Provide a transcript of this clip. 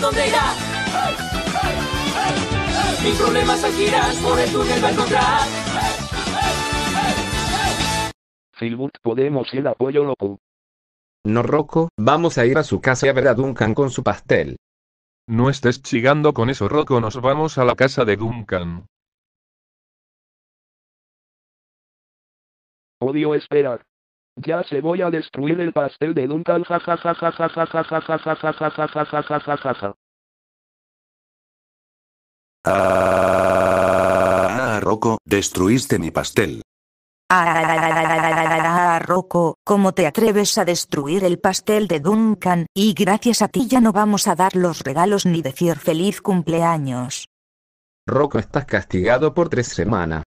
dónde irá. Mis problemas al girar por el túnel va a encontrar. Filbert, podemos ir a Pollo Loco. No Rocco, vamos a ir a su casa a ver a Duncan con su pastel. No estés chigando con eso, Rocco. Nos vamos a la casa de Duncan. Odio esperar. Ya se voy a destruir el pastel de Duncan, Ah, Rocco, destruiste mi pastel. Ah, Rocco, ¿cómo te atreves a destruir el pastel de Duncan? Y gracias a ti ya no vamos a dar los regalos ni decir feliz cumpleaños. Rocco, estás castigado por tres semanas.